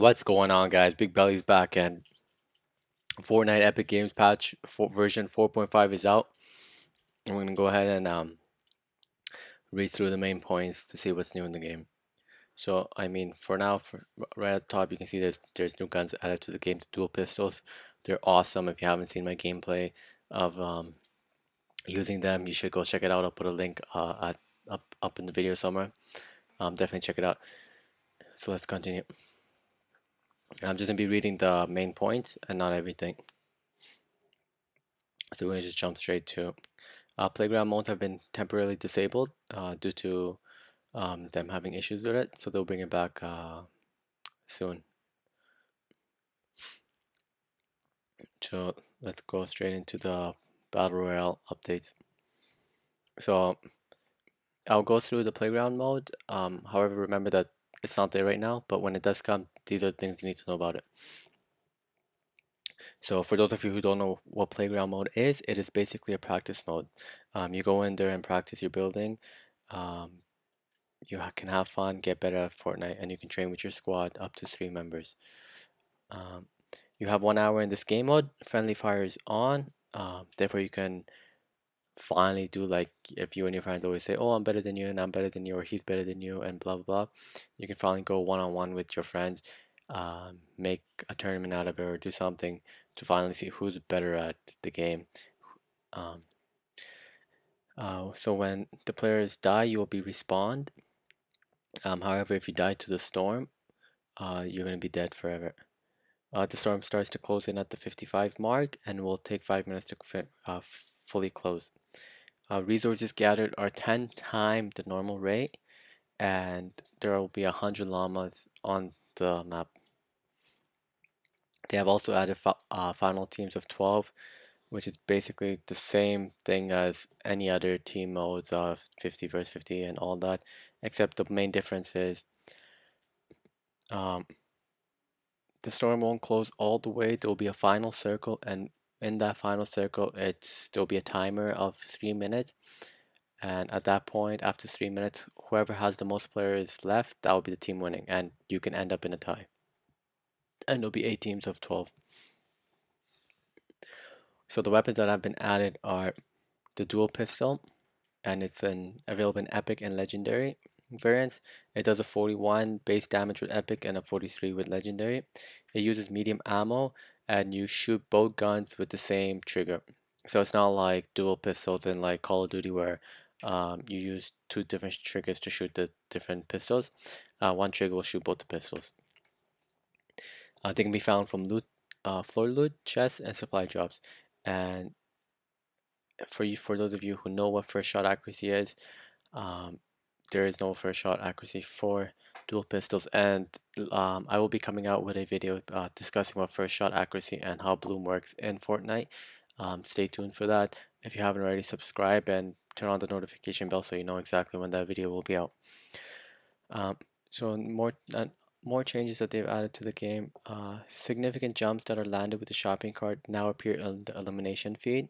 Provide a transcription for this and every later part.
What's going on, guys? Big Belly's back, and Fortnite Epic Games patch for version 4.5 is out. I'm gonna go ahead and um, read through the main points to see what's new in the game. So, I mean, for now, for, right at the top, you can see there's there's new guns added to the game, the dual pistols. They're awesome. If you haven't seen my gameplay of um, using them, you should go check it out. I'll put a link uh, at, up up in the video somewhere. Um, definitely check it out. So let's continue. I'm just going to be reading the main points and not everything. So we're going to just jump straight to uh, playground modes have been temporarily disabled uh, due to um, them having issues with it. So they'll bring it back uh, soon. So let's go straight into the Battle Royale update. So I'll go through the playground mode. Um, however, remember that it's not there right now, but when it does come, these are the things you need to know about it. So for those of you who don't know what playground mode is, it is basically a practice mode. Um, you go in there and practice your building. Um, you can have fun, get better at Fortnite, and you can train with your squad up to three members. Um, you have one hour in this game mode. Friendly fire is on. Um, therefore, you can finally do like if you and your friends always say, "Oh, I'm better than you," and I'm better than you, or he's better than you, and blah blah blah. You can finally go one on one with your friends, um, make a tournament out of it, or do something to finally see who's better at the game. Um, uh, so when the players die, you will be respawned. Um, however, if you die to the storm, uh, you're going to be dead forever. Uh, the storm starts to close in at the 55 mark and will take 5 minutes to uh, fully close. Uh, resources gathered are 10 times the normal rate, and there will be 100 llamas on the map. They have also added uh, final teams of 12, which is basically the same thing as any other team modes of 50 versus 50 and all that, except the main difference is um, the storm won't close all the way. There will be a final circle, and in that final circle, it's there'll be a timer of three minutes. And at that point, after three minutes, whoever has the most players left, that will be the team winning, and you can end up in a tie. And there'll be eight teams of 12. So the weapons that have been added are the dual pistol, and it's an available in epic and legendary variants. It does a 41 base damage with epic and a 43 with legendary. It uses medium ammo and you shoot both guns with the same trigger. So it's not like dual pistols in like Call of Duty where um, you use two different triggers to shoot the different pistols. Uh, one trigger will shoot both the pistols. Uh, they can be found from loot, uh, floor loot, chests, and supply drops. And for you, for those of you who know what first shot accuracy is, um, there is no first shot accuracy for dual pistols and um, I will be coming out with a video uh, discussing what first shot accuracy and how bloom works in Fortnite. Um, stay tuned for that. If you haven't already subscribe and turn on the notification bell so you know exactly when that video will be out. Um, so more uh, more changes that they've added to the game uh, significant jumps that are landed with the shopping cart now appear in the elimination feed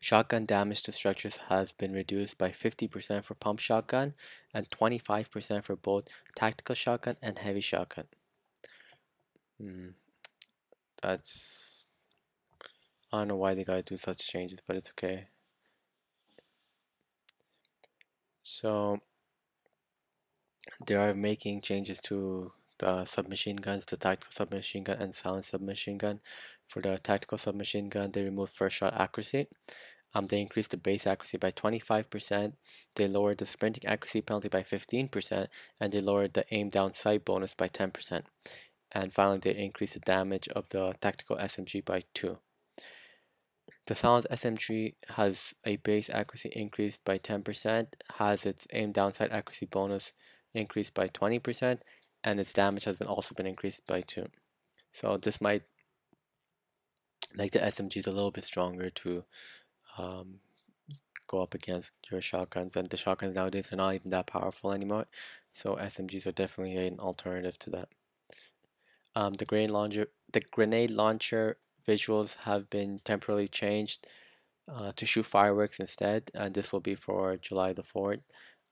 Shotgun damage to structures has been reduced by 50% for pump shotgun and 25% for both tactical shotgun and heavy shotgun. Hmm. That's... I don't know why they gotta do such changes, but it's okay. So, they are making changes to the submachine guns, the tactical submachine gun, and silent submachine gun. For the tactical submachine gun, they removed first shot accuracy. Um, they increased the base accuracy by 25%. They lowered the sprinting accuracy penalty by 15%, and they lowered the aim down sight bonus by 10%. And finally, they increased the damage of the tactical SMG by 2. The silent SMG has a base accuracy increased by 10%, has its aim down sight accuracy bonus increased by 20%, and its damage has been also been increased by 2. So this might make the SMGs a little bit stronger to um, go up against your shotguns and the shotguns nowadays are not even that powerful anymore so SMGs are definitely an alternative to that um, the grenade launcher the grenade launcher visuals have been temporarily changed uh, to shoot fireworks instead and this will be for July the 4th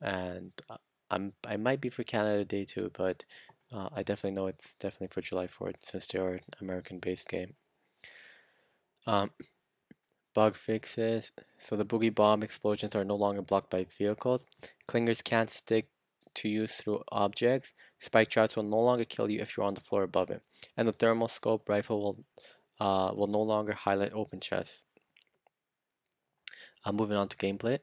and uh, I'm I might be for Canada Day too but Uh, I definitely know it's definitely for July 4th since they're an American-based game. Um, bug fixes. So the boogie bomb explosions are no longer blocked by vehicles. Clingers can't stick to you through objects. Spike traps will no longer kill you if you're on the floor above it. And the thermal scope rifle will uh, will no longer highlight open chests. Uh, moving on to gameplay.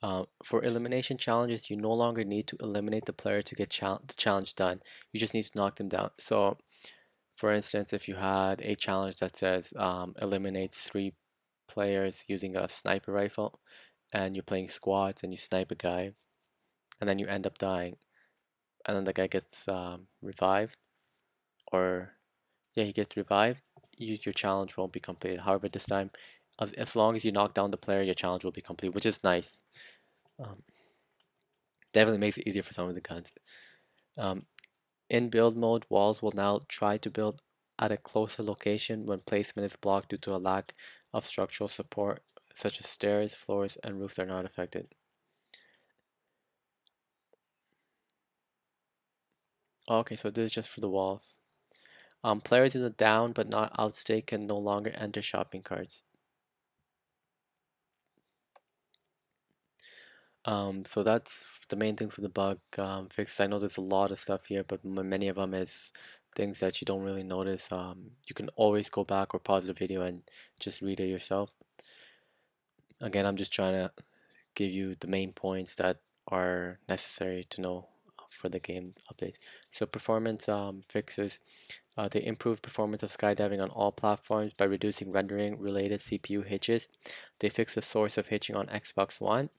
Uh, for elimination challenges, you no longer need to eliminate the player to get the challenge done. You just need to knock them down. So, for instance, if you had a challenge that says um, eliminates three players using a sniper rifle, and you're playing squads and you snipe a guy, and then you end up dying, and then the guy gets um, revived, or yeah, he gets revived, you, your challenge won't be completed. However, this time, as, as long as you knock down the player, your challenge will be complete, which is nice. Um, definitely makes it easier for some of the guns. Um, in build mode, walls will now try to build at a closer location when placement is blocked due to a lack of structural support, such as stairs, floors, and roofs are not affected. Okay, so this is just for the walls. Um, players in the down but not out state can no longer enter shopping carts. Um, so that's the main thing for the bug um, fix. I know there's a lot of stuff here, but many of them is things that you don't really notice. Um, you can always go back or pause the video and just read it yourself. Again, I'm just trying to give you the main points that are necessary to know for the game updates. So performance um, fixes, uh, they improve performance of skydiving on all platforms by reducing rendering related CPU hitches. They fix the source of hitching on Xbox One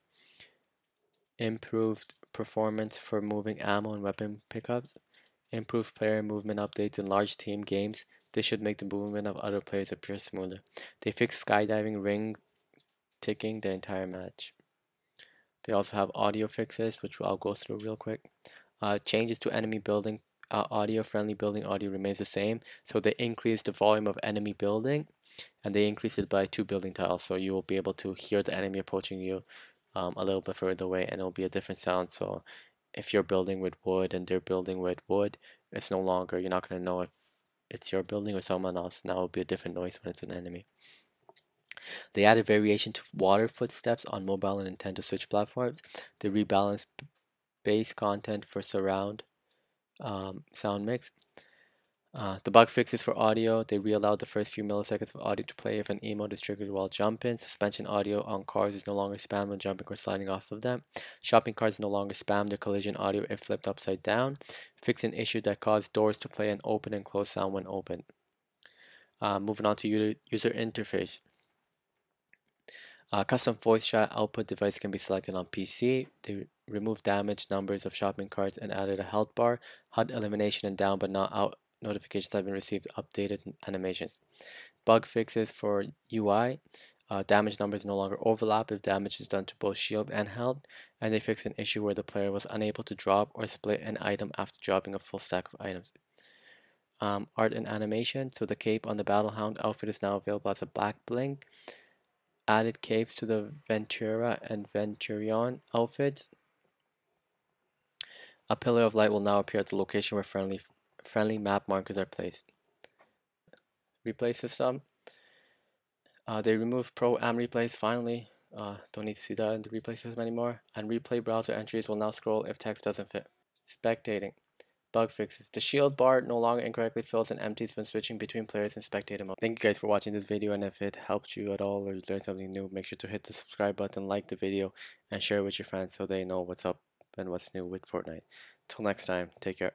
improved performance for moving ammo and weapon pickups, improved player movement updates in large team games. This should make the movement of other players appear smoother. They fixed skydiving ring ticking the entire match. They also have audio fixes, which I'll go through real quick. Uh, changes to enemy building uh, audio, friendly building audio remains the same. So they increased the volume of enemy building and they increased it by two building tiles. So you will be able to hear the enemy approaching you um, a little bit further away and it'll be a different sound. So if you're building with wood and they're building with wood, it's no longer, you're not going to know if it's your building or someone else. Now it'll be a different noise when it's an enemy. They added variation to water footsteps on mobile and Nintendo Switch platforms. They rebalanced bass content for surround um, sound mix. Uh, the bug fixes for audio, they re-allowed the first few milliseconds of audio to play if an emote is triggered while jumping. Suspension audio on cars is no longer spammed when jumping or sliding off of them. Shopping carts no longer spam their collision audio if flipped upside down. Fix an issue that caused doors to play an open and close sound when open. Uh, moving on to user interface. Uh, custom voice chat output device can be selected on PC. They removed damaged numbers of shopping carts and added a health bar. HUD elimination and down but not out notifications have been received updated animations. Bug fixes for UI. Uh, damage numbers no longer overlap if damage is done to both shield and health, and they fix an issue where the player was unable to drop or split an item after dropping a full stack of items. Um, art and animation. So the cape on the Battlehound outfit is now available as a back bling. Added capes to the Ventura and Venturion outfits. A pillar of light will now appear at the location where friendly friendly map markers are placed. Replay system. Uh, they remove Pro Am replays finally. Uh, don't need to see that in the replay system anymore. And replay browser entries will now scroll if text doesn't fit. Spectating. Bug fixes. The shield bar no longer incorrectly fills and empties when switching between players in spectator mode. Thank you guys for watching this video and if it helped you at all or you learned something new, make sure to hit the subscribe button, like the video, and share it with your friends so they know what's up and what's new with Fortnite. Till next time, take care.